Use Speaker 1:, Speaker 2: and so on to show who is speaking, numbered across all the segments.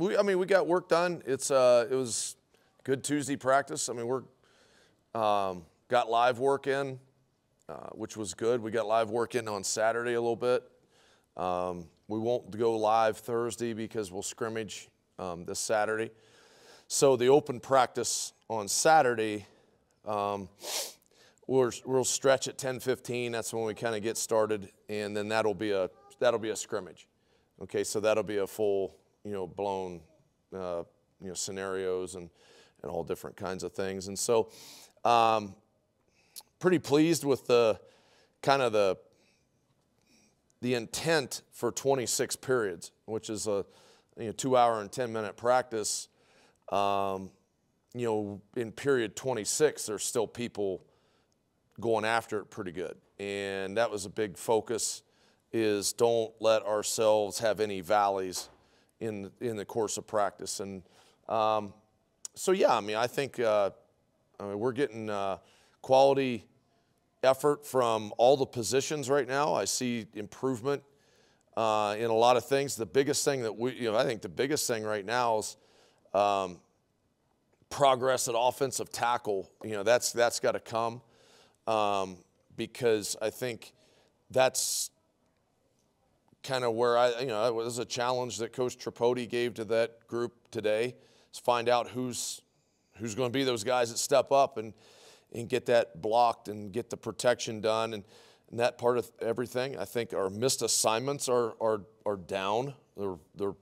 Speaker 1: we, I mean, we got work done. It's uh, it was good Tuesday practice. I mean, we're um, got live work in, uh, which was good. We got live work in on Saturday a little bit. Um, we won't go live Thursday because we'll scrimmage um, this Saturday. So the open practice on Saturday, um, we'll, we'll stretch at 10:15. That's when we kind of get started, and then that'll be a that'll be a scrimmage. Okay, so that'll be a full, you know, blown, uh, you know, scenarios and and all different kinds of things. And so, um, pretty pleased with the kind of the the intent for 26 periods, which is a you know, two hour and 10 minute practice. Um, you know, in period 26, there's still people going after it pretty good. And that was a big focus is don't let ourselves have any valleys in, in the course of practice. And um, so, yeah, I mean, I think uh, I mean, we're getting uh, quality effort from all the positions right now. I see improvement uh, in a lot of things. The biggest thing that we, you know, I think the biggest thing right now is um, progress at offensive tackle. You know, that's that's got to come um, because I think that's kind of where I, you know, it was a challenge that Coach Tripodi gave to that group today. Is find out who's who's going to be those guys that step up and and get that blocked and get the protection done and, and that part of everything. I think our missed assignments are are are down. They're they're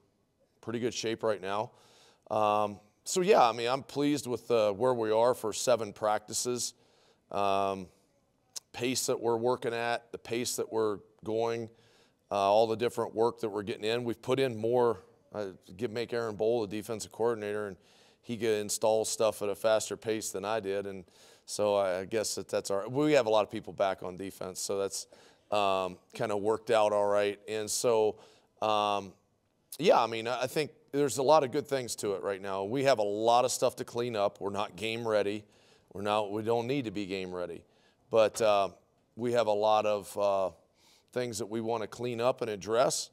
Speaker 1: pretty good shape right now. Um, so yeah, I mean, I'm pleased with uh, where we are for seven practices. Um, pace that we're working at, the pace that we're going, uh, all the different work that we're getting in. We've put in more. Uh, give make Aaron Bohl the defensive coordinator, and he could install stuff at a faster pace than I did, and so I guess that that's our. We have a lot of people back on defense, so that's um, kind of worked out all right. And so, um, yeah, I mean, I think there's a lot of good things to it right now. We have a lot of stuff to clean up. We're not game ready. We're not. We don't need to be game ready, but uh, we have a lot of uh, things that we want to clean up and address.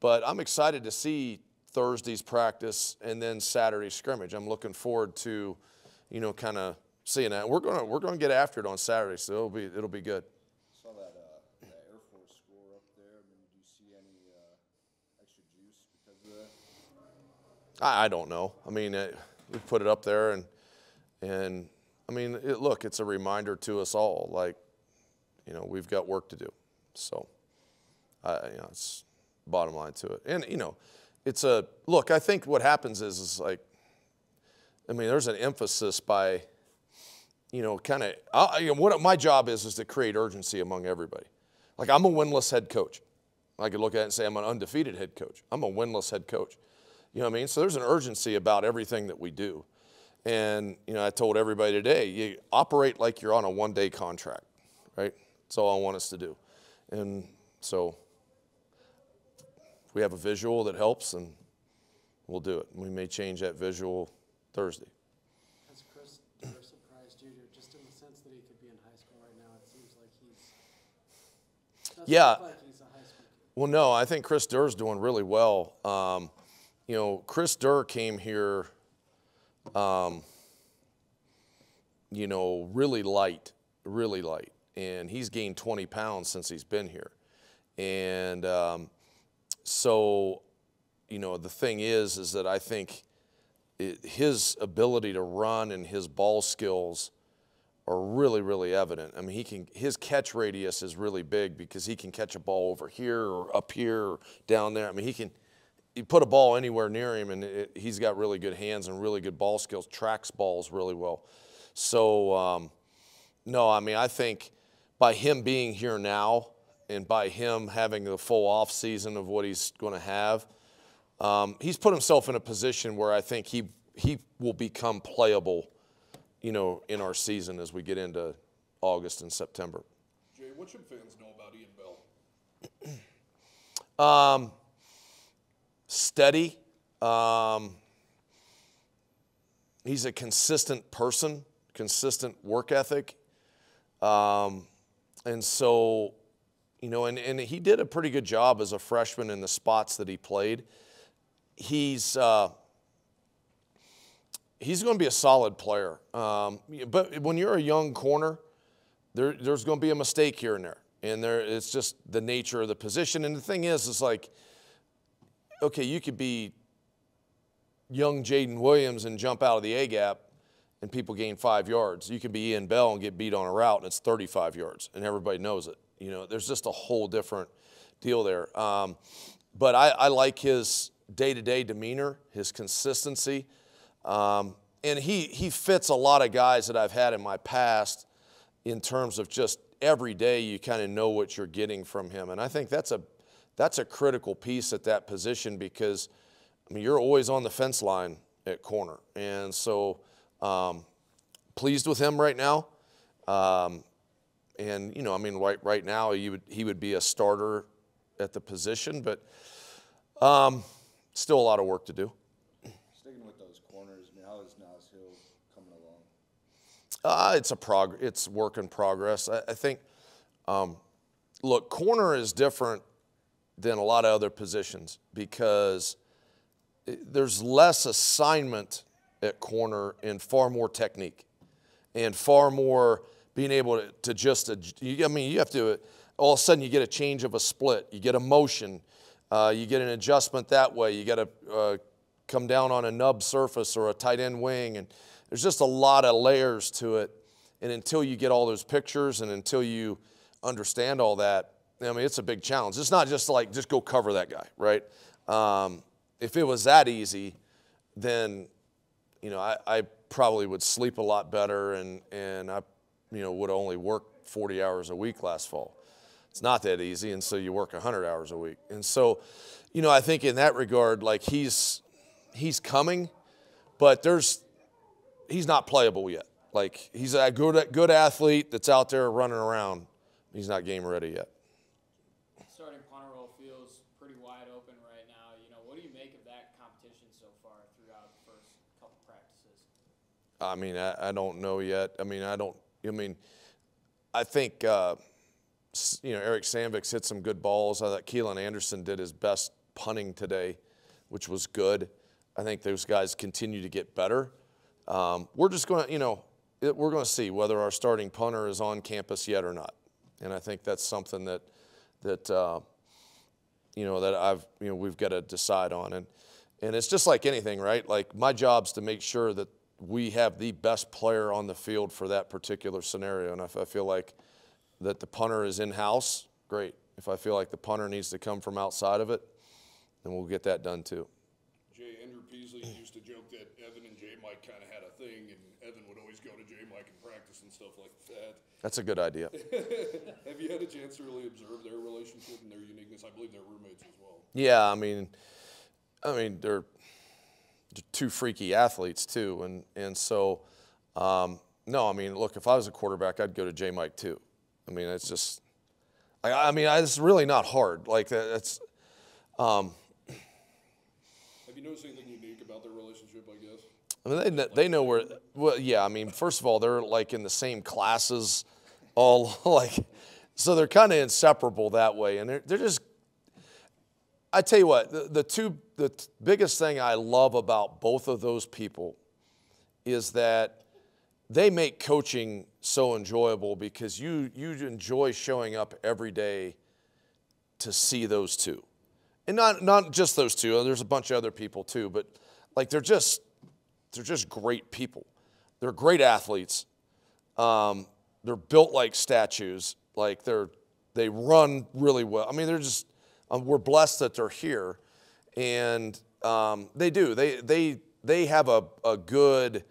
Speaker 1: But I'm excited to see Thursday's practice and then Saturday's scrimmage. I'm looking forward to, you know, kind of seeing that. We're gonna we're gonna get after it on Saturday, so it'll be it'll be good.
Speaker 2: Saw that, uh, that Air Force score up there. I mean, do you see any uh, extra juice because of that?
Speaker 1: I, I don't know. I mean, it, we put it up there, and and I mean, it, look, it's a reminder to us all. Like, you know, we've got work to do. So, you know, it's bottom line to it. And you know, it's a look. I think what happens is is like, I mean, there's an emphasis by you know, kind of, you know, what my job is is to create urgency among everybody. Like I'm a winless head coach. I could look at it and say I'm an undefeated head coach. I'm a winless head coach. You know what I mean? So there's an urgency about everything that we do. And, you know, I told everybody today, you operate like you're on a one day contract, right? That's all I want us to do. And so we have a visual that helps, and we'll do it. We may change that visual Thursday.
Speaker 3: Has Chris Durr surprised you, just in the sense that he could be in high school right now? It seems like he's. doesn't
Speaker 1: Yeah.
Speaker 3: look like he's a high school kid.
Speaker 1: Well, no, I think Chris Durr's doing really well. Um, you know, Chris Durr came here, um, you know, really light, really light, and he's gained 20 pounds since he's been here. And um, so, you know, the thing is, is that I think it, his ability to run and his ball skills are really, really evident. I mean, he can his catch radius is really big because he can catch a ball over here or up here or down there. I mean, he can you put a ball anywhere near him, and it, he's got really good hands and really good ball skills. Tracks balls really well. So, um, no, I mean, I think by him being here now and by him having the full off season of what he's going to have, um, he's put himself in a position where I think he he will become playable you know, in our season as we get into August and September.
Speaker 4: Jay, what should fans know about Ian Bell?
Speaker 1: Um, steady. Um, he's a consistent person, consistent work ethic. Um, and so, you know, and, and he did a pretty good job as a freshman in the spots that he played. he's uh, he's going to be a solid player. Um, but when you're a young corner, there, there's going to be a mistake here and there, and there it's just the nature of the position. And the thing is, is like, okay, you could be young Jaden Williams and jump out of the A gap, and people gain five yards. You can be Ian Bell and get beat on a route, and it's 35 yards, and everybody knows it. You know, there's just a whole different deal there. Um, but I, I like his day-to-day demeanor, his consistency. Um, and he, he fits a lot of guys that I've had in my past in terms of just every day you kind of know what you're getting from him. And I think that's a, that's a critical piece at that position because, I mean, you're always on the fence line at corner. And so um, pleased with him right now. Um, and, you know, I mean, right, right now he would, he would be a starter at the position, but um, still a lot of work to do.
Speaker 2: Sticking with those corners, I mean, how is Nas Hill coming along?
Speaker 1: Uh, it's a prog- It's work in progress. I, I think. Um, look, corner is different than a lot of other positions because it- there's less assignment at corner and far more technique, and far more being able to, to just, I mean, you have to. All of a sudden, you get a change of a split. You get a motion. Uh, you get an adjustment that way. You got to uh, come down on a nub surface or a tight end wing, and there's just a lot of layers to it. And until you get all those pictures and until you understand all that, I mean, it's a big challenge. It's not just like just go cover that guy, right? Um, if it was that easy, then you know I, I probably would sleep a lot better, and and I you know would only work 40 hours a week last fall. It's not that easy, and so you work 100 hours a week. And so, you know, I think in that regard, like he's he's coming, but there's he's not playable yet. Like he's a good good athlete that's out there running around. He's not game ready yet.
Speaker 5: starting punter role feels pretty wide open right now. You know, what do you make of that competition so far throughout the first couple practices?
Speaker 1: I mean, I, I don't know yet. I mean, I don't. I mean, I think uh, you know Eric Sandvik's hit some good balls. I thought Keelan Anderson did his best punting today, which was good. I think those guys continue to get better. Um, we're just going to, you know, it, we're going to see whether our starting punter is on campus yet or not, and I think that's something that that uh, you know that I've you know we've got to decide on and and it's just like anything right like my job's to make sure that we have the best player on the field for that particular scenario and if I feel like that the punter is in house great if I feel like the punter needs to come from outside of it then we'll get that done too
Speaker 4: Jay Andrew Peasley used to joke that Evan and Jay Mike kind of had a thing, and Evan would always go to Jay Mike in practice and stuff like that.
Speaker 1: that's a good idea
Speaker 4: Have you had a chance to really observe their relationship and their uniqueness? I believe they're roommates as well.
Speaker 1: Yeah, I mean, I mean they're two freaky athletes too, and and so, um, no, I mean, look, if I was a quarterback, I'd go to J Mike too. I mean, it's just, I, I mean, I, it's really not hard. Like that, that's,
Speaker 4: Have you noticed anything unique about their relationship? I guess.
Speaker 1: I mean, they they know where. Well, yeah, I mean, first of all, they're like in the same classes, all like, so they're kind of inseparable that way, and they're they're just. I tell you what, the, the two the biggest thing I love about both of those people is that they make coaching so enjoyable because you you enjoy showing up every day to see those two. And not not just those two, there's a bunch of other people too, but like they're just they're just great people. They're great athletes. Um, they're built like statues. Like they're they run really well. I mean, they're just um, we're blessed that they're here, and um, they do. They they they have a, a good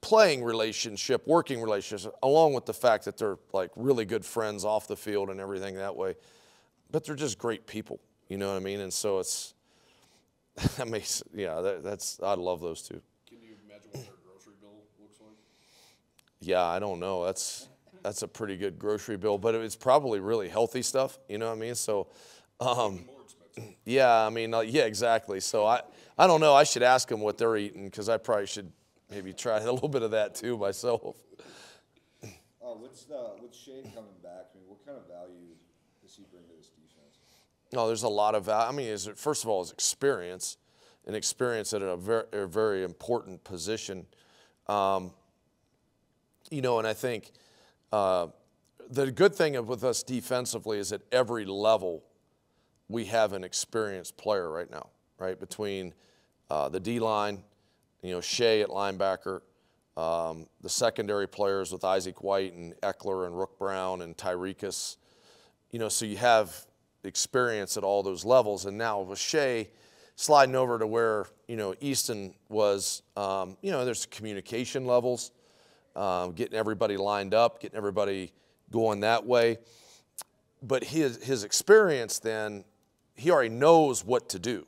Speaker 1: playing relationship, working relationship, along with the fact that they're like really good friends off the field and everything that way. But they're just great people. You know what I mean? And so it's that makes yeah. That, that's I love those two.
Speaker 4: Can you imagine what their grocery bill looks like?
Speaker 1: Yeah, I don't know. That's that's a pretty good grocery bill, but it's probably really healthy stuff. You know what I mean? So, um, yeah, I mean, uh, yeah, exactly. So I I don't know. I should ask them what they're eating because I probably should maybe try a little bit of that too myself.
Speaker 2: Uh, what's the, with Shane coming back, I mean, what kind of value does he bring to this defense?
Speaker 1: No, there's a lot of value. I mean, is it, first of all, his experience. and experience at a very, a very important position. Um, you know, and I think uh, the good thing with us defensively is at every level we have an experienced player right now, right? Between uh, the D line, you know, Shae at linebacker, um, the secondary players with Isaac White and Eckler and Wrook Brown and Tyrekus. You know, so you have experience at all those levels. And now with Shae sliding over to where, you know, Easton was, um, you know, there's communication levels, um, getting everybody lined up, getting everybody going that way. But his, his experience then, he already knows what to do.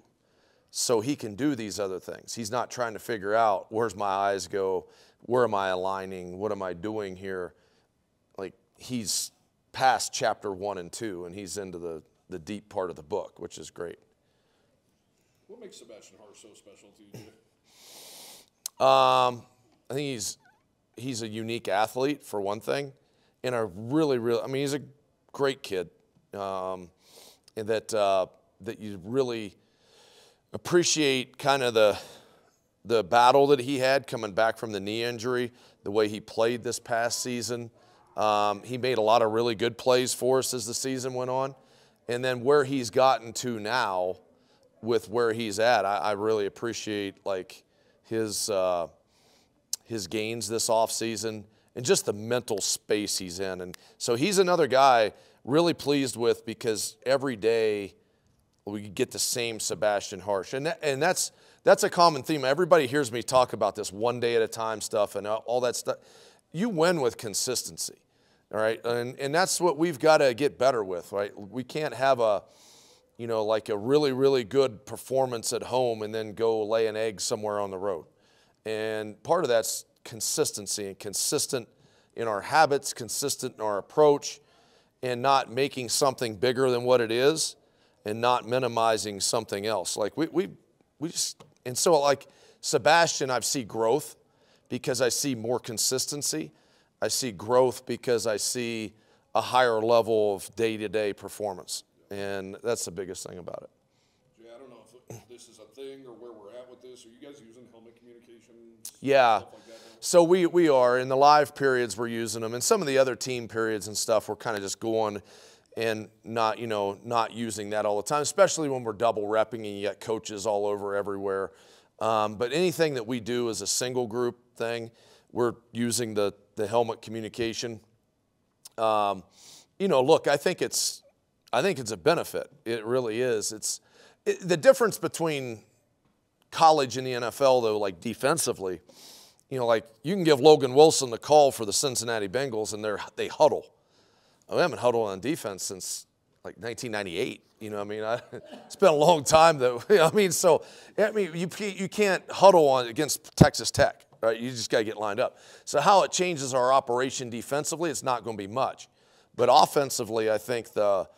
Speaker 1: So he can do these other things. He's not trying to figure out where's my eyes go, where am I aligning, what am I doing here. Like he's past chapter one and two, and he's into the, the deep part of the book, which is great.
Speaker 4: What makes Sebastian Harsh so special to you?
Speaker 1: Um, I think he's he's a unique athlete for one thing, and a really, really. I mean, he's a great kid, um, and that uh, that you really appreciate kind of the the battle that he had coming back from the knee injury, the way he played this past season. Um, he made a lot of really good plays for us as the season went on, and then where he's gotten to now, with where he's at, I, I really appreciate like his. Uh, his gains this offseason and just the mental space he's in. And so he's another guy really pleased with because every day we get the same Sebastian Harsh. And, that, and that's, that's a common theme. Everybody hears me talk about this one day at a time stuff and all that stuff. You win with consistency, all right? And, and that's what we've got to get better with, right? We can't have a, you know, like a really, really good performance at home and then go lay an egg somewhere on the road. And part of that's consistency and consistent in our habits, consistent in our approach, and not making something bigger than what it is and not minimizing something else. Like we, we, we just, and so like Sebastian, I see growth because I see more consistency. I see growth because I see a higher level of day to day performance. And that's the biggest thing about it.
Speaker 4: Jay, I don't know if this is a thing or where we're at with this. Are you guys using helmet communications?
Speaker 1: Yeah. So we, we are in the live periods we're using them, and some of the other team periods and stuff we're kind of just going and not you know not using that all the time, especially when we're double repping and you got coaches all over everywhere. Um, but anything that we do as a single group thing, we're using the the helmet communication. Um, you know, look, I think it's I think it's a benefit. It really is. It's it, the difference between college and the NFL though, like defensively you know, like you can give Logan Wilson the call for the Cincinnati Bengals and they're, they huddle. Oh, I haven't huddled on defense since like 1998. You know, I mean, I, it's been a long time though. I mean, so I mean, you you can't huddle on against Texas Tech, right? You just got to get lined up. So how it changes our operation defensively, it's not going to be much, but offensively, I think the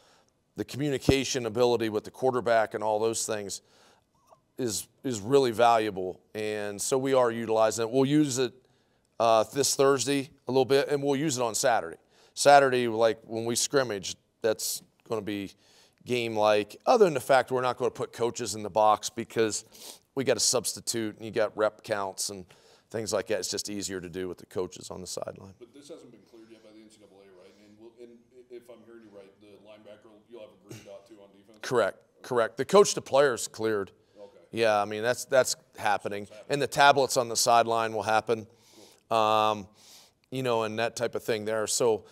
Speaker 1: the communication ability with the quarterback and all those things is is really valuable, and so we are utilizing it. We'll use it uh, this Thursday a little bit, and we'll use it on Saturday. Saturday, like when we scrimmage, that's going to be game like. Other than the fact we're not going to put coaches in the box because we got to substitute, and you got rep counts and things like that. It's just easier to do with the coaches on the sideline.
Speaker 4: But this hasn't been cleared yet by the NCAA, right? And, we'll, and if I'm hearing you right, the linebacker, you'll have a green dot too on defense?
Speaker 1: Correct, correct. The coach to players cleared. Yeah, I mean that's that's happening, and the tablets on the sideline will happen, um, you know, and that type of thing there. So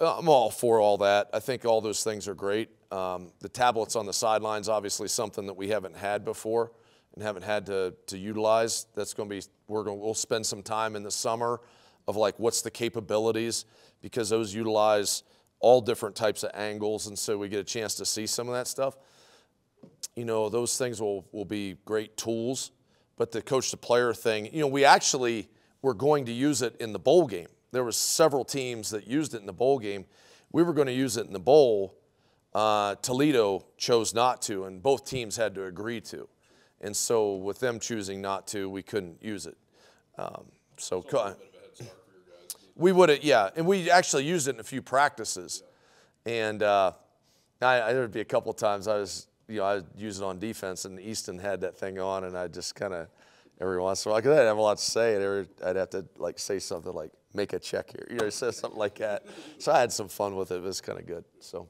Speaker 1: uh, I'm all for all that. I think all those things are great. Um, the tablets on the sidelines, obviously, something that we haven't had before and haven't had to to utilize. That's going to be we're going we'll spend some time in the summer of like what's the capabilities because those utilize all different types of angles, and so we get a chance to see some of that stuff you know, those things will, will be great tools. But the coach to player thing, you know, we actually were going to use it in the bowl game. There was several teams that used it in the bowl game. We were going to use it in the bowl. Uh, Toledo chose not to, and both teams had to agree to. And so, with them choosing not to, we couldn't use it. Um, so,
Speaker 4: So a little bit of a head start for your guys.
Speaker 1: we would have, yeah, and we actually used it in a few practices. And uh, I, I, there'd be a couple of times I was you know, I use it on defense, and Easton had that thing on, and I just kind of every once in a while, 'cause I didn't have a lot to say, and every, I'd have to like say something like "make a check here," you know, say something like that. So I had some fun with it. It was kind of good. So.